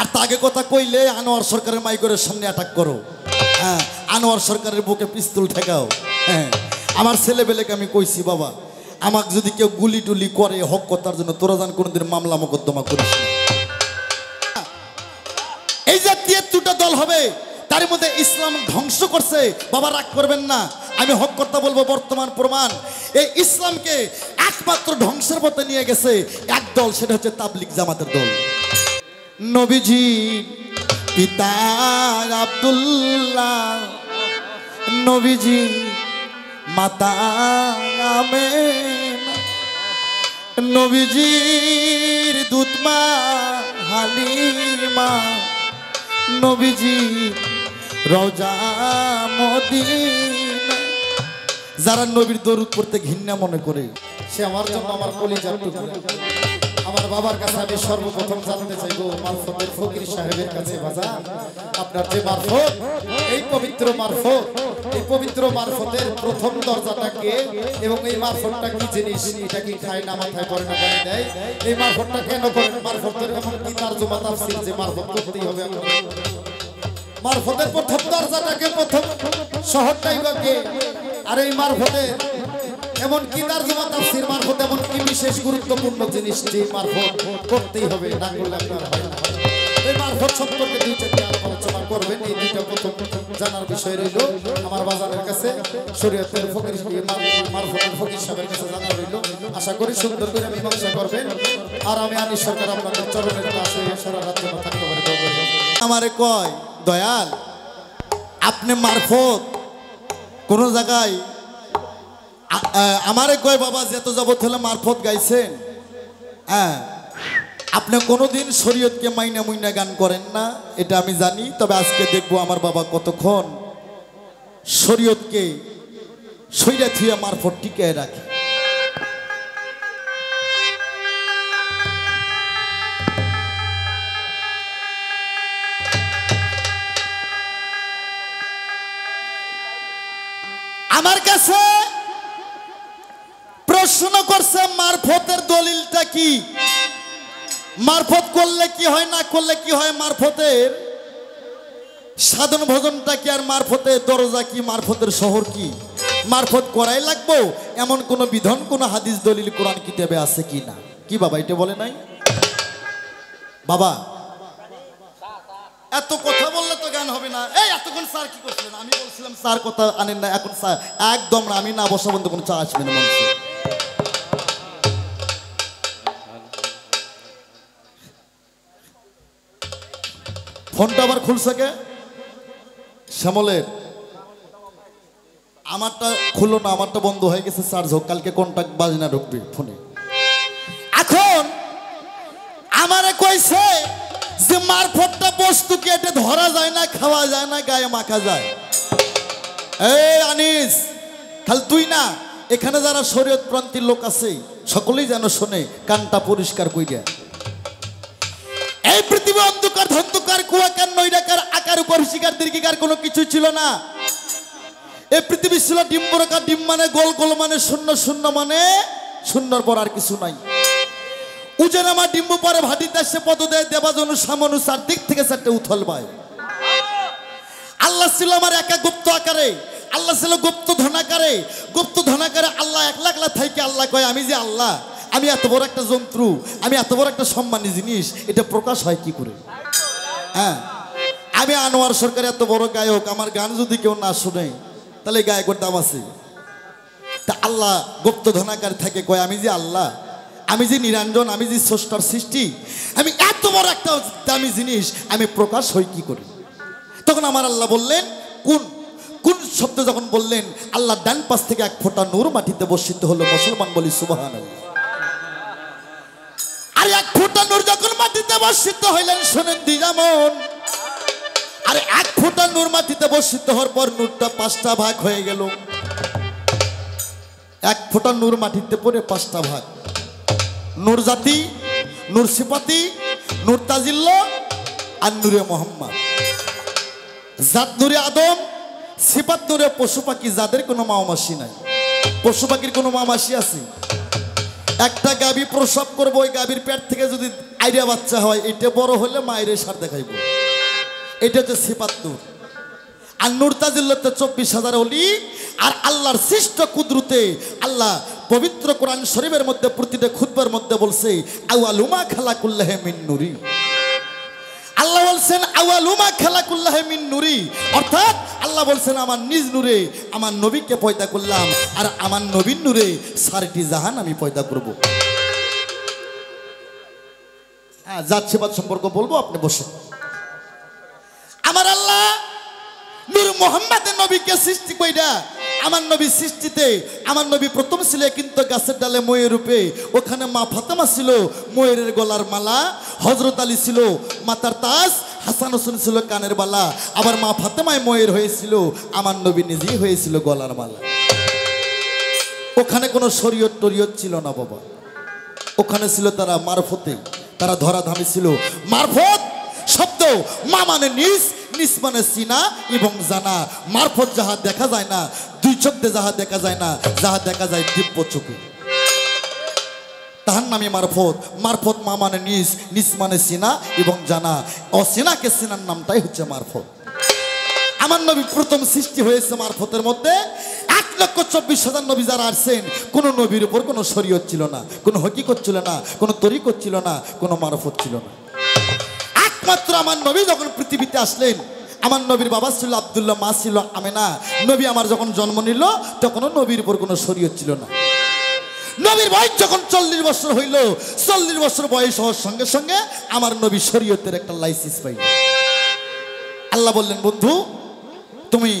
আর তাকে কথা কইলে আনোয়ার সরকারের মাইকরের সামনে অ্যাটাক করো। হ্যাঁ আনোয়ার সরকারের বুকে পিস্তল ঠেকাও। হ্যাঁ আমার ছেলেবেলেকে আমি কইছি, বাবা, আমাকে যদি কেউ গুলি টুলি করে হক কথার জন্য, তোরা জান কোনোদিন মামলা মোকদ্দমা করিস এই যে তিয়াত্তরটা দল হবে, তার মধ্যে ইসলাম ধ্বংস করছে, বাবা, রাগ করবেন না। আমি হক কথা বলব, বর্তমান প্রমাণ। এই ইসলামকে একমাত্র ধ্বংসের পথে নিয়ে গেছে এক দল, সেটা হচ্ছে তাবলিক জামাতের দল। নবীজি, পিতা আব্দুল্লাহ। নবীজি, মাতা আমেনা। নবীজির দুধমা, হালিমা। নবীজি, রওজা মদিনা। যারা নবীর দরুদ করতে ঘৃণা মনে করে, সে আমার জন্য আমার টুকরা। আমার বাবার কাছে আমি সর্বপ্রথম জানতে চাইব, মারফতের ফকির সাহেবের কাছে বাজা আপনার যে মারফত, এই পবিত্র মারফত, এই পবিত্র মারফতের প্রথম দরজাটাকে এবং এই মারফতটা কি জিনিস? এটা কি খায় না মাথায় পরে না পানি দেয়? এই মারফতটা কেন করেন? মারফতের এমন কি তার জমা তাফসির যে মারফত করতেই হবে মারফতের প্রথম দরজাটাকে প্রথম শহরটাই বাকে আর এই মারফতে এমন কি তার জমা তাফসির মারফত এমন কি বিশেষ গুরুত্বপূর্ণ জিনিস যে মারফত করতেই হবে না করলে আপনার হয় না। এই মারফত সম্পর্কে দুই চারটি আলোচনা করবেন, এই দুইটা প্রথম জানার বিষয় রইল। আমার বাজারের কাছে শরীয়তের ফকির মারফতের ফকির সাহেবের কাছে জানা রইল। আশা করি সুন্দর করে মীমাংসা করবেন। আর আমি আনিস সরকার আপনাদের চরণের কাছে সারা রাজ্য থাকতে পারি আমারে কয়, দয়াল, আপনি মারফত কোন জায়গায় আমারে কয়, বাবা, যেত যাবত হলে মারফত গাইছেন? হ্যাঁ। আপনি কোনোদিন শরীয়তকে মাইনা মুইনা গান করেন না, এটা আমি জানি, তবে আজকে দেখব আমার বাবা কতক্ষণ শরীয়তকে সইরা থুয়া মারফত টিকে রাখে। আমার কাছে প্রশ্ন করছে, মারফতের দলিলটা কি? মারফত করলে কি হয়, না করলে কি হয় মারফতের? সাধন ভোজনটা কি আর মারফতের দরজা কি, মারফতের শহর কি? মারফত করাই লাগবো? এমন কোন বিধান, কোন হাদিস, দলিল, কোরআন, কিতাবে আছে কি না? কি বাবা, এটা বলে নাই? বাবা, এত কথা বললে তো জ্ঞান হবে না। এই, এতক্ষণ স্যার কি করছিলেন? আমি বলছিলাম, স্যার কথা আনেন না, এখন স্যার একদম আমি না বসা বন্ধু কোনো চা আসবে না মঞ্চে। ফোনটা আবার খুলছে কে? শ্যামলের। আমারটা খুললো না, আমারটা বন্ধ হয়ে গেছে চার্জ হোক কালকে কন্ট্যাক্ট বাজনা ঢুকবে ফোনে। এখন আমারে কইছে যে মারফতটা বস্তু কেটে ধরা যায় না, খাওয়া যায় না, গায়ে মাখা যায়। এই আনিস, খালি তুই না, এখানে যারা শরীয়ত প্রান্তির লোক আছে, সকলেই যেন শোনে, কানটা পরিষ্কার কইরা। এই পৃথিবী অন্ধকার, ধন্ধকার, কুয়াকার, নৈরাকার, আকার, উপর শিকার, দীর্ঘিকার কোনো কিছু ছিল না। এই পৃথিবী ছিল ডিম্বরকার, ডিম মানে গোল গোল মানে শূন্য শূন্য মানে শূন্যর পর আর কিছু নাই। উজেনামা ডিম্বু পরে ভাটিতে আসছে পদ দেয় দেবাজনু, সামনু চারদিক থেকে চারটে উথল পায় আল্লাহ ছিল আমার একা গুপ্ত আকারে, আল্লাহ ছিল গুপ্ত ধনাকারে গুপ্ত ধনাকারে আল্লাহ একলা একলা থাইকে আল্লাহ কয়, আমি যে আল্লাহ আমি এত বড় একটা যন্ত্রু আমি এত বড় একটা সম্মানী জিনিস, এটা প্রকাশ হয় কি করে? হ্যাঁ? আমি আনোয়ার সরকার এত বড় গায়ক, আমার গান যদি কেউ না শুনে, তাহলে গায়কের দাম আছে। তা আল্লাহ গুপ্ত ধনাকার থাকে, কয়, আমি যে আল্লাহ, আমি যে নিরঞ্জন, আমি যে স্রষ্টার সৃষ্টি, আমি এত বড় একটা দামি জিনিস, আমি প্রকাশ হই কি করি? তখন আমার আল্লাহ বললেন, কোন কোন শব্দ যখন বললেন, আল্লাহ ডান পাশ থেকে এক ফোঁটা নূর মাটিতে বর্ষিত হলো মুসলমান বলি সুবাহান আর এক ফুটা নূর যখন মাটিতে বর্ষিত হইলেন, শোনেন দিজামন আর এক ফোঁটা নূর মাটিতে বর্ষিত হওয়ার পর নূরটা পাঁচটা ভাগ হয়ে গেল। এক ফোঁটা নূর মাটিতে পড়ে পাঁচটা ভাগ। নূর জাতি, নূর সিপাতি, নূর তাজিল্ল আর নূরে মোহাম্মদ। জাত নূরে আদম, সিপাত নূরে পশু পাখি, যাদের কোনো মামাসি নাই। পশু পাখির কোনো মামাসি আছে? একটা গাবি প্রসব করব, ওই গাবির পেট থেকে যদি আইডিয়া বাচ্চা হয়, এটা বড় হলে মায়ের সার দেখাইব। এটা হচ্ছে সিপাত্তুর আর নুরতাজিল্লতে চব্বিশ হাজার অলি আর আল্লাহর সৃষ্ট কুদরুতে আল্লাহ পবিত্র কোরআন শরীফের মধ্যে, প্রতিটা খুদ্বার মধ্যে বলছে আউয়ালুমা খেলা কুল্লাহে মিন নুরি। আল্লাহ বলছেন, আওয়ালুমা খেলা কুল্লাহে মিন নুরি। অর্থাৎ আল্লাহ বলছেন, আমার নিজ নূরে, আমার নবীকে পয়দা করলাম, আর আমার নবীন নূরে সারটি জাহান আমি পয়দা করব। হ্যাঁ যাচ্ছে বাদ সম্পর্ক বলব, আপনি বসে আমার আল্লাহ নূর মোহাম্মদের নবীকে সৃষ্টি কইরা আমার নবী সৃষ্টিতে, আমার নবী প্রথম ছিল কিন্তু গাছের ডালে ময়ের রূপে। ওখানে মা ফাতেমা ছিল, ময়ূরের গলার মালা। হজরত আলী ছিল মাতার তাজ। হাসান হোসেন ছিল কানের বালা। আবার মা ফাতেমায় ময়ের হয়েছিল, আমার নবী নিজেই হয়েছিল গলার মালা। ওখানে কোনো শরীয়ত টরিয়ত ছিল না বাবা। ওখানে ছিল তারা মারফতে, তারা ধরাধামি ছিল। মারফত শব্দ। মা মানে নিস নিস মানে সিনা এবং জানা। মারফত যাহা দেখা যায় না, দুই চোখ দিয়ে যাহা দেখা যায় না, যাহা দেখা যায় দিব্য চোখে। তাহার নামে মারফত। মারফত মা মানে নিস নিস মানে সিনা এবং জানা। অসিনাকে সিনার নামটাই হচ্ছে মারফত। আমার নবী প্রথম সৃষ্টি হয়েছে মারফতের মধ্যে। এক লক্ষ চব্বিশ হাজার নবী যারা আসছেন, কোনো নবীর উপর কোনো শরীয়ত ছিল না, কোনো হকিকত ছিল না, কোনো তরিকত ছিল না, কোনো মারফত ছিল না। একমাত্র আমার নবী যখন পৃথিবীতে আসলেন, আমার নবীর বাবা ছিল আবদুল্লাহ, মা ছিল আমেনা। নবী আমার যখন জন্ম নিল, তখনও নবীর উপর কোনো শরীয় ছিল না। নবীর বয়স যখন চল্লিশ বছর হইল, চল্লিশ বছর বয়স হওয়ার সঙ্গে সঙ্গে আমার নবী শরীয়তের একটা লাইসেন্স পাইল। আল্লাহ বললেন, বন্ধু, তুমি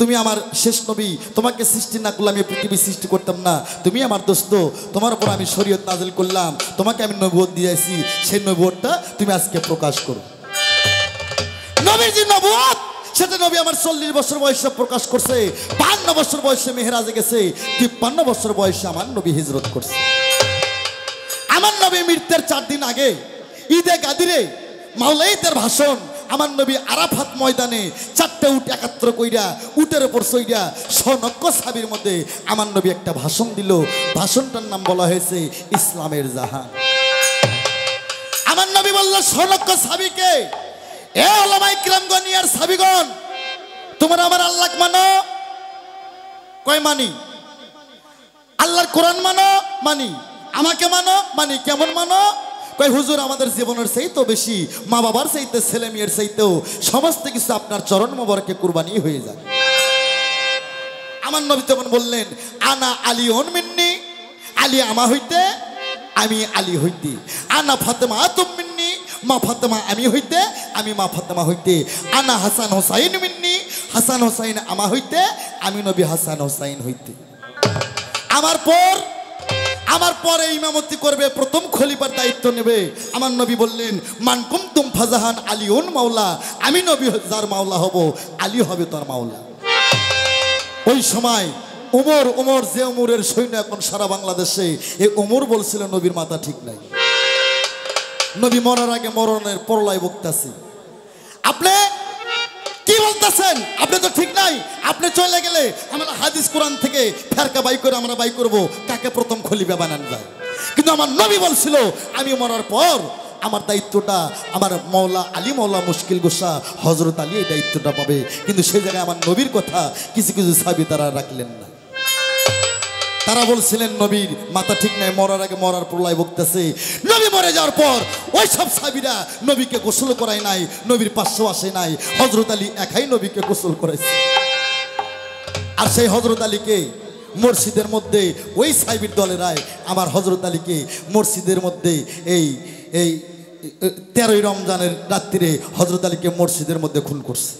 তুমি আমার শেষ নবী, তোমাকে সৃষ্টি না করলে আমি পৃথিবী সৃষ্টি করতাম না। তুমি আমার দোস্ত, তোমার উপর আমি শরীয়ত নাজিল করলাম, তোমাকে আমি নবুয়ত দিয়েছি, সেই নবুয়তটা তুমি আজকে প্রকাশ করো। নবীর যে নবুয়ত, সেটা নবী আমার চল্লিশ বছর বয়সে প্রকাশ করছে, বান্ন বছর বয়সে মেহরাজে গেছে, তিপ্পান্ন বছর বয়সে আমার নবী হিজরত করছে। আমার নবী মৃত্যুর চার দিন আগে ঈদে গাদিরে মাওলাইদের ভাষণ আমার নবী আরাফাত ময়দানে চারটে উট একাত্র কইরা, উটের ওপর সইরা স্বনক্য সাবির মধ্যে আমার নবী একটা ভাষণ দিল। ভাষণটার নাম বলা হয়েছে ইসলামের জাহান। আমার নবী বলল স্বনক্য সাবিকে, এ ওলামাই কিরামগণ আর সাবিগণ, তোমরা আমার আল্লাহ মানো? কয়, মানি। আল্লাহর কোরআন মানো, মানি। আমাকে মানো, মানি। কেমন মানো? কয়, হুজুর, আমাদের জীবনের সেই তো বেশি মা বাবার চাইতে ছেলে মেয়ের চাইতেও সমস্ত কিছু আপনার চরণ মোবারকে কুরবানি হয়ে যায়। আমার নবী তখন বললেন, আনা আলী মিন্নি, আলী আমা হইতে আমি আলী হইতে। আনা ফাতেমা তুম মিন্নি, মা ফাতেমা আমি হইতে আমি মা ফাতেমা হইতে। আনা হাসান হোসাইন মিন্নি, হাসান হোসাইন আমা হইতে আমি নবী হাসান হোসাইন হইতে। আমার পর আমার পরে ইমামতি করবে, প্রথম খলিফার দায়িত্ব নেবে। আমার নবী বললেন মানকুম তুম ফাজাহান আলী ওন মাওলা, আমি নবী যার মাওলা হব, আলী হবে তার মাওলা। ওই সময় উমর উমর, যে উমরের সৈন্য এখন সারা বাংলাদেশে, এই উমর বলছিল, নবীর মাথা ঠিক নাই। নবী মরার আগে মরণের পরলায় বক্তাছি আপনি বলতেছেন, আপনি তো ঠিক নাই। আপনি চলে গেলে আমরা হাদিস কোরআন থেকে ফেরকা বাই করে আমরা বাই করব। কাকে প্রথম খলিফা বানান যায়? কিন্তু আমার নবী বলছিল, আমি মরার পর আমার দায়িত্বটা আমার মৌলা আলী মৌলা মুশকিল গোসা হজরত আলী এই দায়িত্বটা পাবে। কিন্তু সেই জায়গায় আমার নবীর কথা কিছু কিছু সাবি তারা রাখলেন না। তারা বলছিলেন, নবীর মাথা ঠিক নাই, মরার আগে মরার প্রলয় বকতেছে। নবী মরে যাওয়ার পর ওই সব সাবিরা নবীকে গোসল করায় নাই, নবীর পার্শ্ব আসে নাই। হজরত আলী একাই নবীকে গোসল করেছে আর সেই হজরত আলীকে মসজিদের মধ্যে, ওই সাইবির দলেরাই আমার হজরত আলীকে মসজিদের মধ্যে এই এই তেরোই রমজানের রাত্রিরে হজরত আলীকে মসজিদের মধ্যে খুন করছে।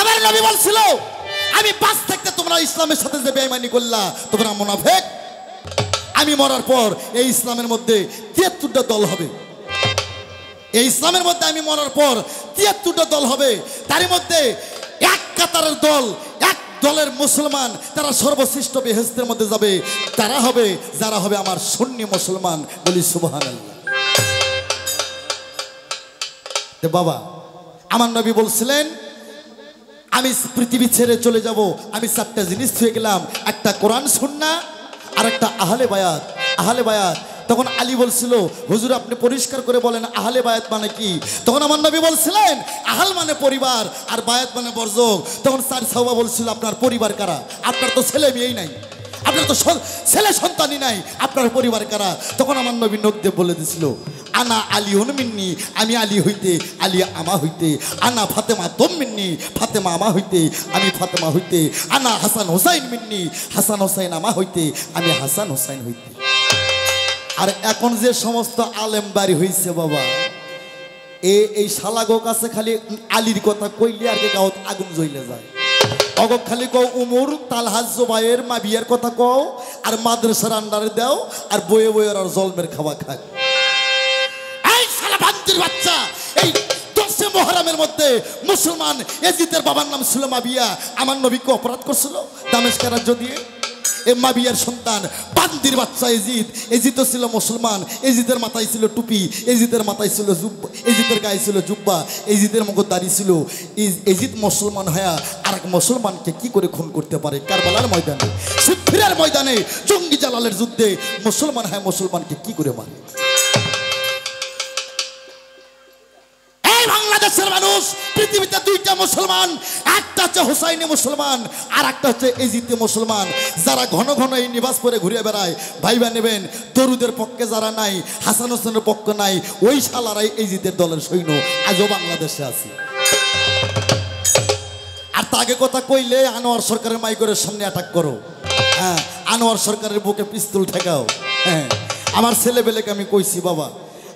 আমার নবী বলছিল আমি পাঁচ থাকতে তোমরা ইসলামের সাথে যে বেইমানি করলা, তোমরা মোনাফেক। আমি মরার পর এই ইসলামের মধ্যে তিয়াত্তরটা দল হবে। এই ইসলামের মধ্যে আমি মরার পর তিয়াত্তরটা দল হবে। তারই মধ্যে এক কাতারের দল, এক দলের মুসলমান, তারা সর্বশ্রেষ্ঠ বেহেস্তের মধ্যে যাবে। তারা হবে, যারা হবে আমার সুন্নি মুসলমান। বলি সুবাহান বাবা, আমার নবী বলছিলেন আমি পৃথিবী ছেড়ে চলে যাব। আমি চারটা জিনিস ছুঁয়ে গেলাম। একটা কোরআন সুন্না আর একটা আহলে বায়াত। আহলে বায়াত। তখন আলী বলছিল, হুজুর, আপনি পরিষ্কার করে বলেন, আহলে বায়াত মানে কি? তখন আমার নবী বলছিলেন, আহাল মানে পরিবার, আর বায়াত মানে বর্জক। তখন সার সাহবা বলছিল, আপনার পরিবার কারা? আপনার তো ছেলে মেয়েই নাই। আপনার তো ছেলে সন্তানই নাই, আপনার পরিবার কারা? তখন আমার নবী নকদেব বলে দিছিল, আনা আলী মিন্নি, আমি আলী হইতে, আলী আমা হইতে, আনা ফাতেমা তোম মিন্নি, ফাতেমা আমা হইতে, আমি ফাতেমা হইতে, আনা হাসান হোসাইন মিন্নি, হাসান হোসাইন আমা হইতে, আমি হাসান হোসাইন হইতে। আর এখন যে সমস্ত আলেম বাড়ি হইছে বাবা, এ এই শালাগো কাছে খালি আলীর কথা কইলে আর কি গাঁত আগুন জ্বলে যায়। অগক খালি কও, উমর, তালহাজ জোবাইয়ের মা বিয়ের কথা কও, আর মাদ্রাসার আন্ডারে দাও, আর বয়ে বয়ে আর জলমের খাওয়া খায়। এই শালা বান্দির বাচ্চা, এই দশে মহরমের মধ্যে মুসলমান, এজিদের বাবার নাম ছিল মাবিয়া আমার নবীকে অপরাধ করছিল দামেশকার রাজ্য দিয়ে। এ মাবিয়ার সন্তান। বান্দির বাচ্চা এজিদ। এজিদ ছিল মুসলমান। এজিদের মাথায় ছিল টুপি। এজিদের মাথায় ছিল জুব্বা। এজিদের গায়ে ছিল জুব্বা। এজিদের মুখ দাঁড়িয়ে ছিল। এজিদ মুসলমান হয়া আর এক মুসলমানকে কি করে খুন করতে পারে? কারবালার ময়দানে। সিফিরের ময়দানে জঙ্গি জালালের যুদ্ধে মুসলমান হ্যাঁ মুসলমানকে কি করে মারে? পৃথিবীতে দুইটা মুসলমান, একটা হচ্ছে হুসাইনি মুসলমান আর একটা হচ্ছে এজিতে মুসলমান। যারা ঘন ঘন এই নিবাস পরে ঘুরে বেড়ায়, ভাইবা নেবেন তরুদের পক্ষে যারা নাই, হাসান হোসেনের পক্ষে নাই, ওই শালারাই এজিদের দলের সৈন্য, আজও বাংলাদেশে আছে। আর তাকে কথা কইলে আনোয়ার সরকারের মাইকরের সামনে অ্যাটাক করো। হ্যাঁ আনোয়ার সরকারের বুকে পিস্তল ঠেকাও। হ্যাঁ আমার ছেলেবেলেকে আমি কইছি, বাবা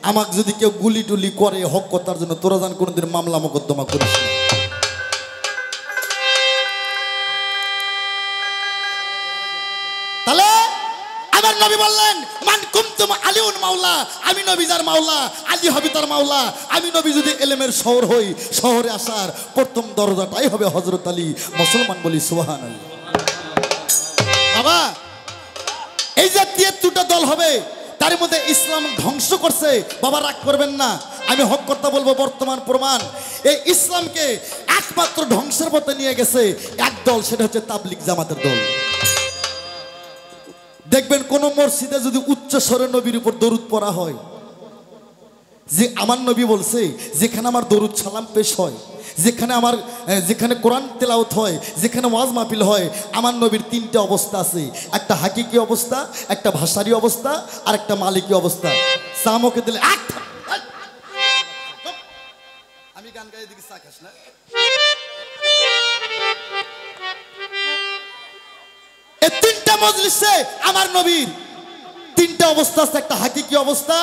আমাকে যদি কেউ গুলি টুলি করে, হক কথার জন্য তোরা জান কোনোদিন মামলা মোকদ্দমা করিস না। তাহলে আমার মাওলা যার মাওলা, আলী হবে তার মাওলা। আমি নবী যদি এলেমের শহর হই, শহরে আসার দরজাটাই হবে মুসলমান বলি আলী বাবা, এই যে তিয়াত্তরটা দল হবে তার মধ্যে ইসলাম ধ্বংস করছে। বাবা, রাগ করবেন না। আমি হক কথা বলব, বর্তমান প্রমাণ। এই ইসলামকে একমাত্র ধ্বংসের পথে নিয়ে গেছে এক দল, সেটা হচ্ছে তাবলিক জামাতের দল। দেখবেন কোন মসজিদে যদি উচ্চ স্বরে নবীর উপর দরুদ পড়া হয়, যে আমার নবী বলছে, যেখানে আমার দরুদ সালাম পেশ হয় যেখানে আমার যেখানে কোরআন তেলাওত হয়, যেখানে ওয়াজ মাহফিল হয়, আমার নবীর তিনটে অবস্থা আছে। একটা হাকিকি অবস্থা, একটা ভাষারি অবস্থা, আর একটা মালিকি অবস্থা। সামকে দিলে! আমি গান গাই দিকে চা খাস না। তিনটা মজলিসে আমার নবীর তিনটা অবস্থা আছে, একটা হাকিকি অবস্থা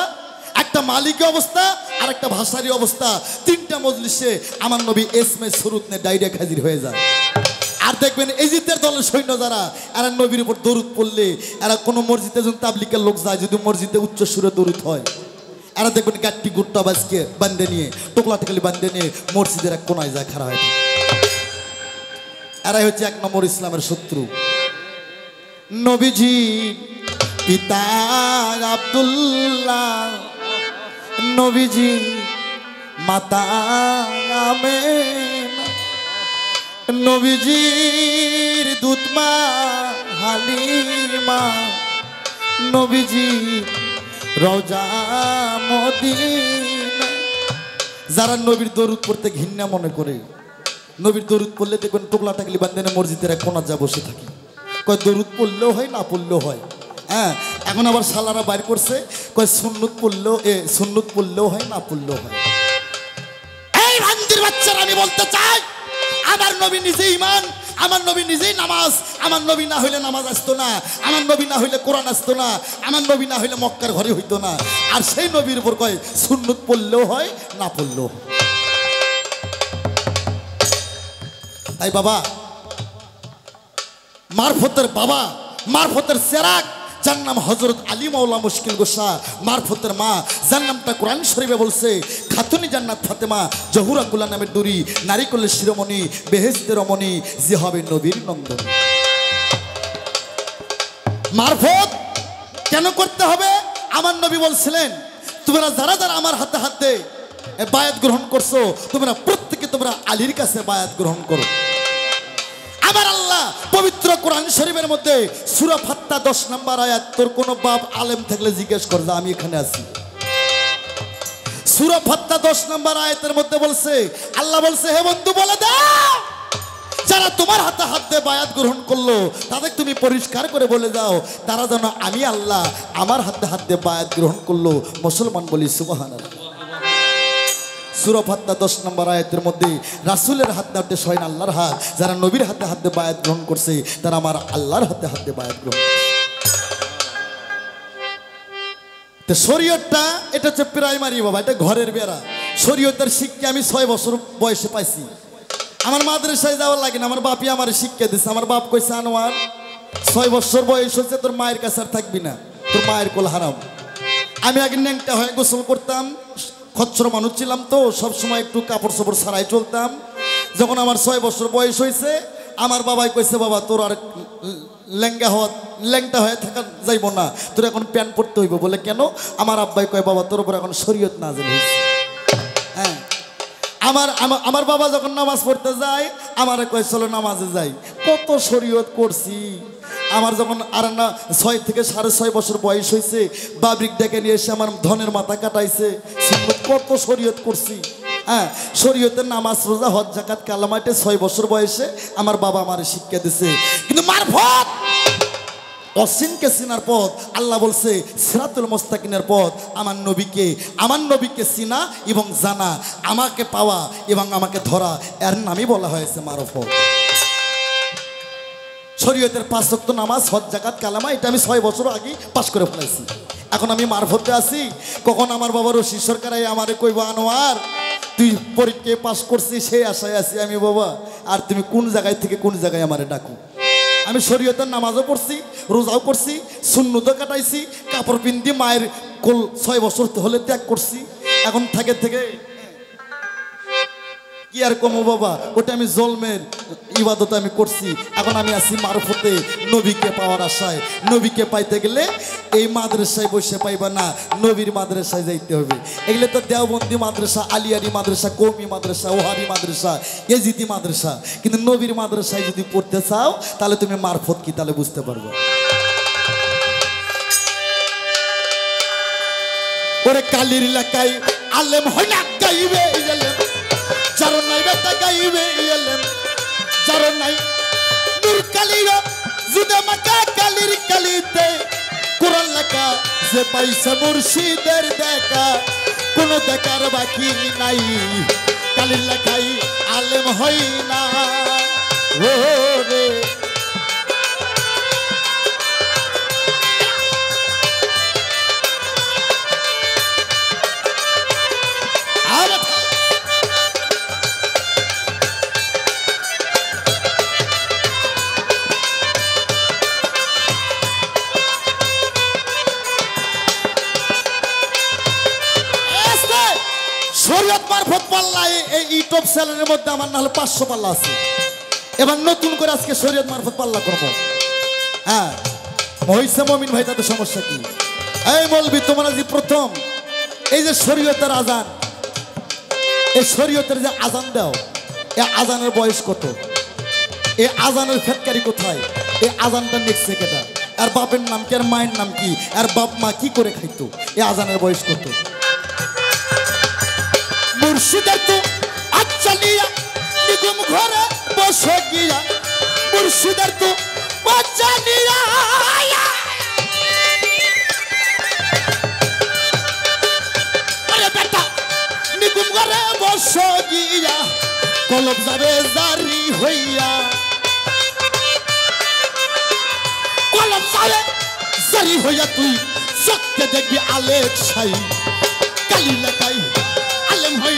একটা মালিকি অবস্থা আর একটা ভাষারি অবস্থা। তিনটা মজলিসে আমার নবী এসমে সুরুত নে ডাইরেক্ট হাজির হয়ে যায়। আর দেখবেন এজিদের দলের সৈন্য যারা, এরা নবীর উপর দরুদ পড়লে, এরা কোনো মসজিদে যখন তাবলিকের লোক যায়, যদি মসজিদে উচ্চ সুরে দরুদ হয়, এরা দেখবেন গাট্টি গুট্টা বাজকে বান্ধে নিয়ে, টোকলা টেকলি বান্ধে নিয়ে মসজিদের এক কোনায় যায় খারাপ হয় এরাই হচ্ছে এক নম্বর ইসলামের শত্রু। নবীজি, পিতা আব্দুল্লাহ নবীজি, মাতা আমেনা। নবীজির দুধমা, হালিমা। নবীজি, রওজা মদিনা। যারা নবীর দরুদ পড়তে ঘৃণা মনে করে, নবীর দরুদ পড়লে দেখবেন টোকলা টাকলি বান্ধে মসজিদের এক কোনা যা বসে থাকি। কয়, দরুদ পড়লেও হয়, না পড়লেও হয়? হ্যাঁ এখন আবার সালারা বাইর করছে, কয়, সুন্নুত পড়লেও, এ, সুন্নুত পড়লেও হয়, না পড়লেও হয় এই ভান্দির বাচ্চারা, আমি বলতে চাই, আমার নবী নিজে ইমান আমার নবী নিজেই নামাজ, আমার নবী না হইলে নামাজ আসতো না, আমার নবী না হইলে কোরআন আসতো না, আমার নবী না হইলে মক্কার ঘরে হইতো না, আর সেই নবীর উপর কয়, সুন্নত পড়লেও হয়, না পড়লেও। তাই বাবা, মারফতের বাবা, মারফতের সেরাক যার নাম হজরত আলী মাওলা মুশকিল গোসা, মারফতের মা। যার নামটা কোরআন শরীফে বলছে, খাতুনি জান্নাত ফাতেমা জহুরাগুল্লা নামের দড়ি নারিকলের শিরোমণি বেহেস্তের রমণী যে হবে নবীর নন্দন। মারফত কেন করতে হবে? আমার নবী বলছিলেন, তোমরা যারা যারা আমার হাতে হাতে বায়াত গ্রহণ করছ, তোমরা প্রত্যেকে তোমরা আলীর কাছে বায়াত গ্রহণ করো। পবিত্র কোরআন শরীফের মধ্যে সুরা ফাত্তা দশ নম্বর আয়াত, তোর কোনো বাপ আলেম থাকলে জিজ্ঞেস কর আমি এখানে আছি। সুরা ফাত্তা দশ নম্বর আয়াতের মধ্যে বলছে, আল্লাহ বলছে, হে বন্ধু, বলে দাও। যারা তোমার হাতে হাত দিয়ে বায়াত গ্রহণ করল, তাদের তুমি পরিষ্কার করে বলে দাও, তারা যেন আমি আল্লাহ আমার হাতে হাত দিয়ে বায়াত গ্রহণ করল, মুসলমান বলি সুবাহান সুরফাত্তা দশ নম্বর আয়াতের মধ্যে, রাসুলের হাতে হাতে স্বয়ং আল্লাহর হাত, যারা নবীর হাতে হাতে বায়াত গ্রহণ করছে, তারা আমার আল্লাহর হাতে হাতে বায়াত গ্রহণ করছে। শরীয়তটা, এটা হচ্ছে প্রাইমারি বাবা, এটা ঘরের বেড়া। শরীয়তের শিক্ষা আমি ছয় বছর বয়সে পাইছি। আমার মাদ্রাসায় যাওয়ার লাগে না, আমার বাপই আমার শিক্ষা দিচ্ছে আমার বাপ কইছে, আনোয়ার, ছয় বছর বয়স হচ্ছে তোর মায়ের কাছে আর থাকবি না, তোর মায়ের কোল হারাম। আমি আগে ন্যাংটা হয়ে গোসল করতাম খচ্চর মানুষ ছিলাম তো, সব সময় একটু কাপড় চোপড় ছাড়াই চলতাম। যখন আমার ছয় বছর বয়স হয়েছে, আমার বাবাই কইছে, বাবা, তোর আর লেঙ্গা হওয়া ল্যাংটা হয়ে থাকা যাইব না। তোর এখন প্যান্ট পরতে হইব। বলে, কেন? আমার আব্বাই কয়, বাবা, তোর উপর এখন শরীয়ত নাজেল হয়েছে হ্যাঁ। আমার আমার বাবা যখন নামাজ পড়তে যায়, আমার কয়, চলো নামাজে যাই। কত শরীয়ত করছি। আমার যখন আর না ছয় থেকে সাড়ে ছয় বছর বয়স হয়েছে, বাবরিক ডেকে নিয়ে এসে আমার ধনের মাথা কাটাইছে। কত শরীয়ত করছি হ্যাঁ? শরীয়তের নামাজ, রোজা, হজ জাকাত কালামাইটে ছয় বছর বয়সে আমার বাবা আমার শিক্ষা দিছে। কিন্তু মারফত অসীমকে চিনার পথ, আল্লাহ বলছে, সিরাতুল মোস্তাকিনের পথ। আমার নবীকে আমার নবীকে চিনা এবং জানা, আমাকে পাওয়া এবং আমাকে ধরা, এর নামই বলা হয়েছে মারফত। শরীয়তের পাঁচ শক্ত নামাজ, হজ জাকাত কালামা, এটা আমি ছয় বছর আগে পাশ করে ফেলেছি। এখন আমি মারফতে আছি। কখন আমার বাবা রশি সরকার এই আমারে কইব, আনোয়ার, তুই পরীক্ষায় পাশ করছিস, সেই আশায় আছি আমি বাবা। আর তুমি কোন জায়গায় থেকে কোন জায়গায় আমারে ডাকো? আমি শরীয়তের নামাজও পড়ছি, রোজাও করছি শূন্যতো কাটাইছি, কাপড় পিন্দি মায়ের কোল ছয় বছর হলে ত্যাগ করছি। এখন থেকে থেকে কি আর কমো বাবা? ওটা আমি জলমের ইবাদত আমি করছি। এখন আমি আছি মারফতে নবীকে পাওয়ার আশায়। নবীকে পাইতে গেলে এই মাদ্রাসায় বসে পাইবা না। নবীর মাদ্রাসায় যাইতে হবে। এগুলো তো দেওবন্দি মাদ্রাসা, আলিয়ারি মাদ্রাসা, কৌমি মাদ্রাসা, ওহাবি মাদ্রাসা, এজিদি মাদ্রাসা। কিন্তু নবীর মাদ্রাসায় যদি পড়তে চাও, তাহলে তুমি মারফত কি তাহলে বুঝতে পারবে। ওরে কালির এলাকায় আলেম হয় গাইবে যার নাই বেটা গাইবে এলেম যার নাই। নূর কালির জুদে মাকা কালির কালিতে, কোরআন লেখা যে পাইছে মুর্শিদের দেখা, কোনো দেখার বাকি নাই। কালির লেখাই আলেম হই না। ও রে শরীয়ত মারফত পাল্লা এই- ইউটিউব চ্যানেলের মধ্যে আমার নাহলে পাঁচশো পাল্লা আছে। এবার নতুন করে আজকে শরীয়ত মারফত পাল্লা করব। হ্যাঁ হইছে মমিন ভাই তাদের সমস্যা কি? এই বলবি তোমরা যে প্রথম। এই যে শরীয়তের আজান, এই শরীয়তের যে আজান দাও এই আজানের বয়স কত? এই আজানের ফেটকারি কোথায়? এই আজানটা নেক্সট কেটা আর বাপের নাম কি, আর মায়ের নাম কি, আর বাপ মা কি করে খাইতো? এই আজানের বয়স কত? মুর্শিদের তো আচ্ছা নিয়া নিগুম ঘরে বসে গিয়া মুর্শিদের তো বাচ্চা নিয়া নিগুম ঘরে বসে গিয়া কলম যাবে জারি হইয়া কলম যাবে জারি হইয়া তুই চোখকে দেখবি আলেক সাই, কালি লাগাই আলেম হই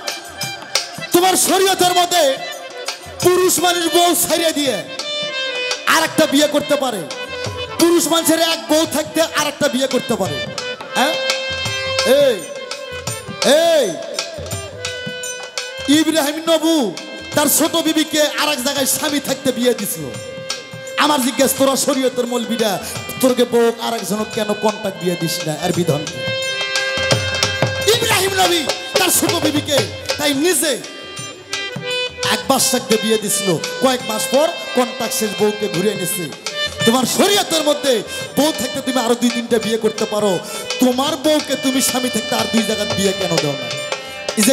তোমার শরীয়তের মধ্যে পুরুষ মানুষ বউ ছাড়িয়ে দিয়ে আর একটা বিয়ে করতে পারে। পুরুষ মানুষের এক বউ থাকতে আর একটা বিয়ে করতে পারে। হ্যাঁ? এই ইব্রাহিম নবু তার ছোট বিবিকে আর এক জায়গায় স্বামী থাকতে বিয়ে দিছিল। আমার জিজ্ঞেস তোরা শরীয়তের মলবিরা, তোরকে বউ আর একজনক কেন কন্টাক্ট বিয়ে দিস না? আর বিধান ইব্রাহিম নবী তার ছোট বিবিকে তাই নিজে এক বাচ্চাকে বিয়ে দিছিল। কয়েক মাস পর কন্টাক্ট শেষ বউকে ঘুরে এনেছে তোমার শরীয়তের মধ্যে বউ থাকতে তুমি আরও দুই তিনটা বিয়ে করতে পারো। তোমার বউকে তুমি স্বামী থাকতে আর দুই জায়গায় বিয়ে কেন দাও না?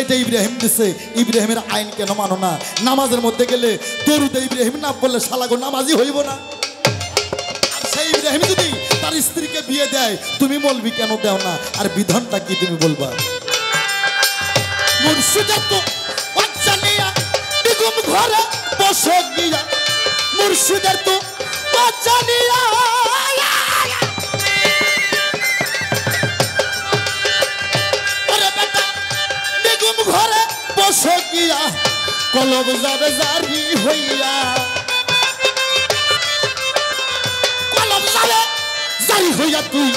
এটা ইব্রাহিম দিছে, ইব্রাহিমের আইন কেন মানো না? নামাজের মধ্যে গেলে দরুদে ইব্রাহিম না বললে শালাগো নামাজই হইব না। আর সেই ইব্রাহিম যদি তার স্ত্রীকে বিয়ে দেয়, তুমি বলবি কেন দেও না? আর বিধানটা কি তুমি বলবা? মুর্শিদা তো বাচ্চানিয়া ঘরে বসে গিয়া মুর্শিদের তো বেগম ঘরে বসে গিয়া কলব যাবে জারি হইয়া। কলম যাবে জারি হইয়া তুই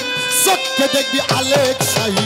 চোখকে দেখবি আলেক শাহী।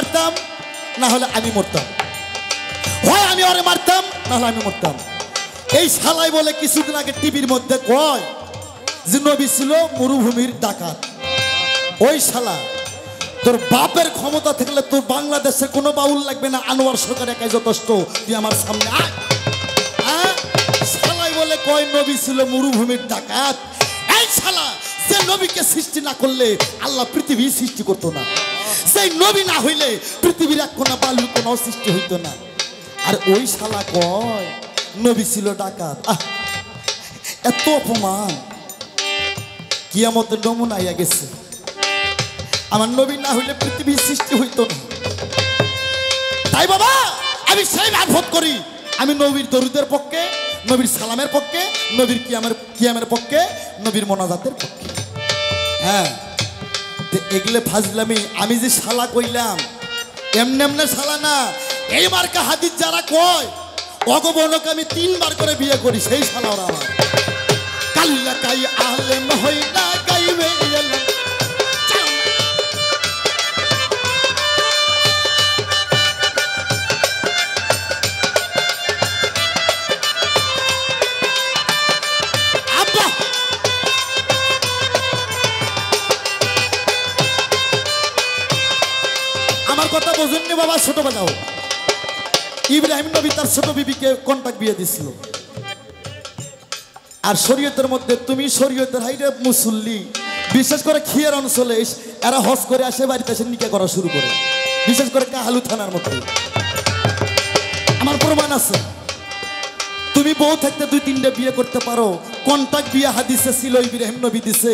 মারতাম না হলে আমি মরতাম। হয় আমি ওরে মারতাম না হলে আমি মরতাম। এই শালাই বলে কিছুদিন আগে টিভির মধ্যে কয় যে, নবী ছিল মরুভূমির ডাকাত। ওই শালা, তোর বাপের ক্ষমতা থাকলে তোর বাংলাদেশে কোনো বাউল লাগবে না, আনোয়ার সরকার একাই যথেষ্ট। তুই আমার সামনে আয়। হ্যাঁ? শালাই বলে কয়, নবী ছিল মরুভূমির ডাকাত। এই শালা, যে নবীকে সৃষ্টি না করলে আল্লাহ পৃথিবী সৃষ্টি করতো না। সেই নবী না হইলে পৃথিবীর এক কোনা বালুর কোনো সৃষ্টি হইতো না। আর ওই শালা কয়, নবী ছিল ডাকাত। এত অপমান। কিয়ামতের নমুনা আইয়া গেছে। আমার নবী না হইলে পৃথিবীর সৃষ্টি হইতো না। তাই বাবা, আমি সেই মারফত করি। আমি নবীর দরুদের পক্ষে, নবীর সালামের পক্ষে, নবীর কিয়ামের কিয়ামের পক্ষে, নবীর মোনাজাতের পক্ষে। হ্যাঁ। এগুলো ফাজলামি আমি যে শালা কইলাম, এমনি এমনি শালা না। এই মার্কা হাদিস যারা কয় অগবনকে আমি তিনবার করে বিয়ে করি, সেই শালা ওরা আমার। কাল্লা কাই আলেম হই না গাইবে এলেম বোঝেননি বাবা ছোট বাজাও ইব্রাহিম নবী তার ছোট বিবিকে কন্টাক্ট বিয়ে দিছিল। আর শরীয়তের মধ্যে তুমি শরীয়তের হাইরে মুসল্লি, বিশেষ করে খিয়ার অঞ্চলে এরা হজ করে আসে, বাড়িতে এসে নিকা করা শুরু করে। বিশেষ করে কাহালু থানার মধ্যে। আমার প্রমাণ আছে। তুমি বউ থাকতে দুই তিনটা বিয়ে করতে পারো। কন্টাক্ট বিয়ে হাদিসে ছিল, ইব্রাহিম নবী দিছে।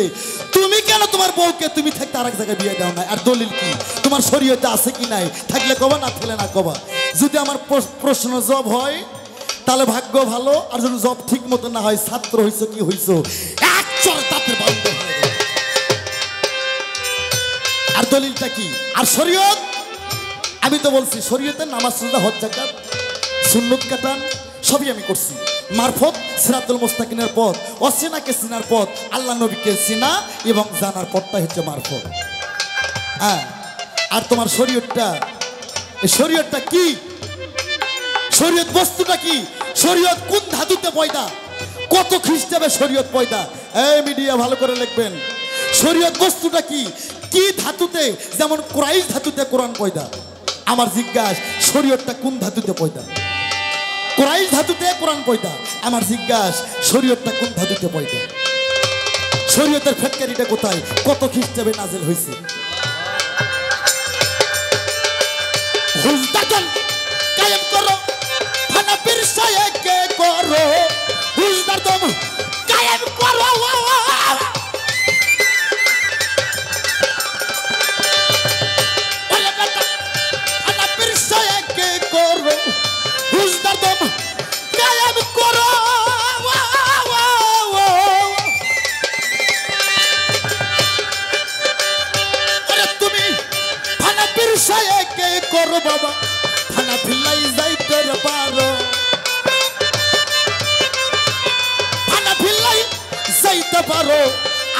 তুমি কেন তোমার বউকে তুমি থাকতে আরেক জায়গায় বিয়ে দাও না আর দলিল কি? তোমার শরীয়তে আছে কি নাই? থাকলে কবা, না থাকলে না কবা? যদি আমার প্রশ্ন জব হয়, তাহলে ভাগ্য ভালো। আর যদি জব ঠিক মতো না হয়, ছাত্র হইছো কি হইছো? এক তাতে বন্ধ আর দলিলটা কি? আর শরীয়ত? আমি তো বলছি শরীয়তে নামাজ রোজা হজ সুন্নত কাটান সবই আমি করছি। মারফত সিরাতুল মুস্তাকিনের পথ, অসিনাকে চিনার পথ, আল্লাহ নবীকে চিনা এবং জানার পথটা হচ্ছে মারফত। হ্যাঁ আর তোমার শরীয়তটা শরীয়তটা কি? শরীয়ত বস্তুটা কি? শরীয়ত কোন ধাতুতে পয়দা? কত খ্রিস্টাবে শরীয়ত পয়দা? এই মিডিয়া ভালো করে লিখবেন। শরীয়ত বস্তুটা কি? কি ধাতুতে? যেমন কোরাইশ ধাতুতে কোরআন পয়দা। আমার জিজ্ঞাসা, শরীয়তটা কোন ধাতুতে পয়দা? কোরাইশ ধাতুতে কোরআন পয়দা। আমার জিজ্ঞাসা, শরীয়তটা কোন ধাতুতে পয়দা? শরীয়তের ফ্যাক্টরিটা কোথায়? কত খ্রিস্টাবে নাজেল হয়েছে? হুজদাজন কায়েম করো। থানা পীর করো বাবা, থানা ফিলাই যাইতে পারো। থানা ফিলাই যাইতে পারো,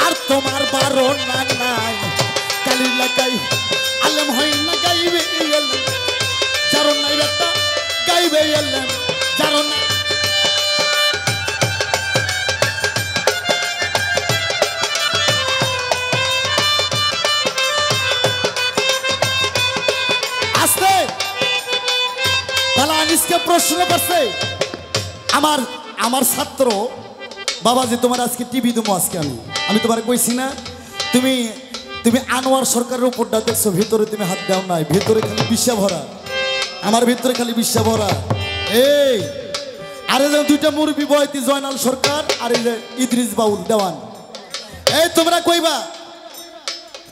আর তোমার বারো না নাই। কালি লাগাই, আলেম হই না গাইবে এলেন চারণ নাই বেটা, গাইবে এলেম। প্রশ্ন করছে আমার আমার ছাত্র, বাবাজি তোমার আজকে টিভি দেবো আজকে আমি। আমি তোমার কইছি না, তুমি তুমি আনোয়ার সরকারের উপরটা দেখছ, ভিতরে তুমি হাত দাও নাই, ভিতরে খালি বিশ্বা ভরা। আমার ভিতরে খালি বিশ্বা ভরা। এই, আরে যে দুইটা মুরবি বয়তি জয়নাল সরকার, আর এই যে ইদ্রিস বাউল দেওয়ান। এই, তোমরা কইবা,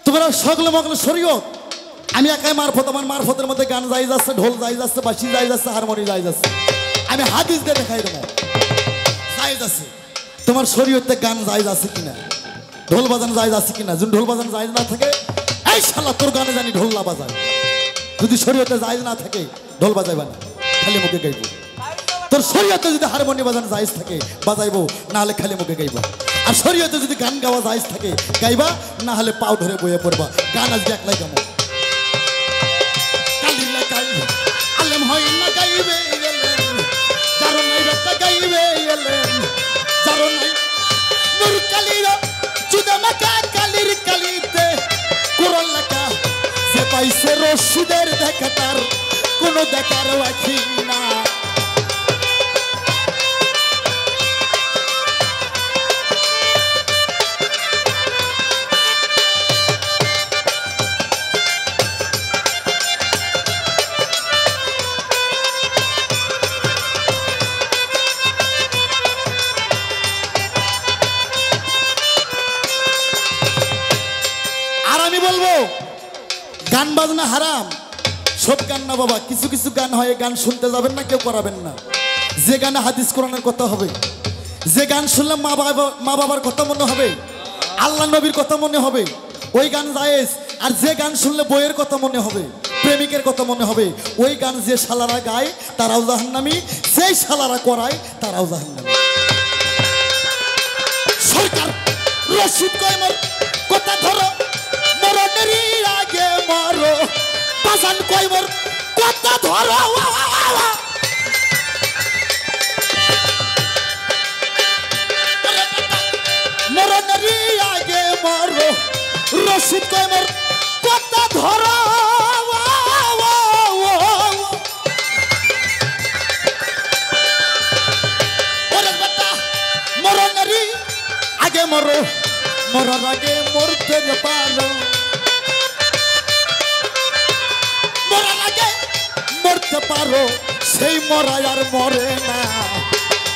তোমরা সকলে মগলে শরীয়ত? আমি একাই মারফত, আমার মারফতের মধ্যে গান যাই যাচ্ছে, ঢোল যাই যাচ্ছে বাসি যাই যাচ্ছে, হারমোনি যাই যাচ্ছে। আমি হাদিস দিয়ে দেখাই দেবো। যাই যাচ্ছে। তোমার শরীয়তে গান যাই যাচ্ছে কিনা? ঢোল বাজানো যাই যাচ্ছে কিনা? যদি ঢোল বাজানো যাই না থাকে, এই শালা, তোর গানে জানি ঢোল না বাজায়। যদি শরীয়তে যাই না থাকে, ঢোল বাজাইবা না। খালি মুখে গাইব। তোর শরীয়তে যদি হারমোনি বাজানো জায়জ থাকে, বাজাইবো না হলে খালি মুখে গাইবা। আর শরীয়তে যদি গান গাওয়া জায়জ থাকে, গাইবা না হলে পাও ধরে বইয়ে পড়বা। গান আজকে একলাই গামো। পাইছে রশিদের দেখা তার কোনো দেখার বাকি না হারাম। সব গান না বাবা, কিছু কিছু গান হয়, গান শুনতে যাবেন না, কেউ করাবেন না। যে গানে হাদিস কোরআনের কথা হবে, যে গান শুনলে মা বাবা, মা বাবার কথা মনে হবে, আল্লাহ নবীর কথা মনে হবে, ওই গান জায়েজ। আর যে গান শুনলে বইয়ের কথা মনে হবে, প্রেমিকের কথা মনে হবে, ওই গান যে শালারা গায়, তারাও জাহান্নামি। যেই শালারা করায়, তারাও জাহান্নামি। সরকার, রশিদ কয়মর কথা ধরো, মরণেরই আগে মরো। বাজান কয়মর কথা ধরো মরণেরই আগে মরো রশিদ আগে মরো আগে মরতে পারো পারো, সেই মরাই আর মরে না।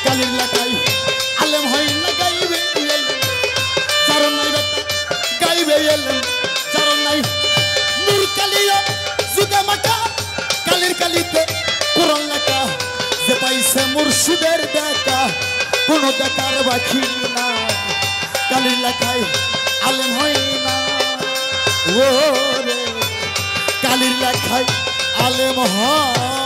কালির লাগাই আলেম হয় না, গাইবে যার নাই গাইবে এলেম। যার নাই নূর কালিয়া জুদা মাকা কালির কালিতে কোরআন লেখা। যে পাইছে মুর্শিদের দেখা, কোনো দেখার বাকি না। কালির লেখায় আলেম হয় না। ও রে কালির লেখায় আলেম হয়